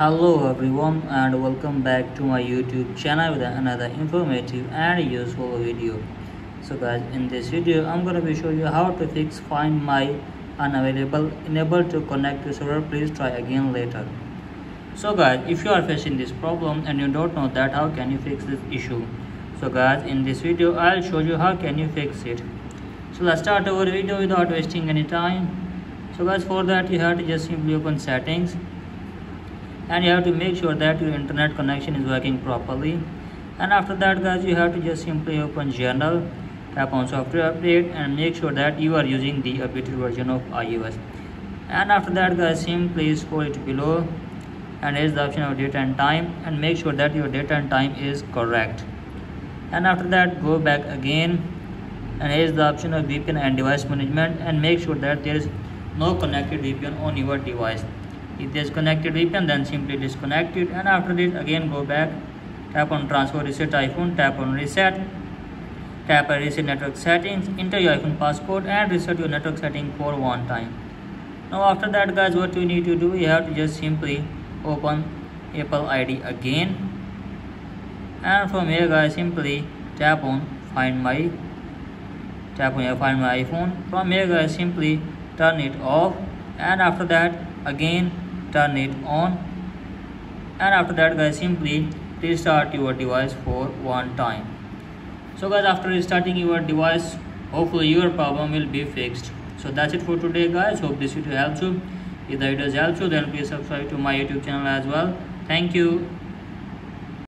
Hello everyone and welcome back to my YouTube channel with another informative and useful video. So guys in this video I'm gonna be show you how to fix find my unavailable unable to connect to server please try again later. So guys if you are facing this problem and you don't know that how can you fix this issue. So guys in this video I'll show you how can you fix it. So let's start our video without wasting any time. So guys for that you have to just simply open settings and you have to make sure that your internet connection is working properly. And after that guys you have to just simply open general tap on software update and make sure that you are using the updated version of iOS. And after that guys simply scroll it below and here's the option of date and time and make sure that your date and time is correct. And after that go back again and here's the option of VPN and device management and make sure that there is no connected VPN on your device if there is connected VPN then simply disconnect it. And after this again go back tap on transfer reset iPhone tap on reset tap on reset network settings enter your iPhone passcode and reset your network setting for one time. Now after that guys what you need to do you have to just simply open Apple ID again. And from here guys simply tap on find my tap on your find my iPhone. From here guys simply turn it off. And after that again turn it on. And after that guys simply restart your device for one time. So guys after restarting your device hopefully your problem will be fixed. So that's it for today guys. Hope this video helps you. If the video helps you then please subscribe to my youtube channel as well. Thank you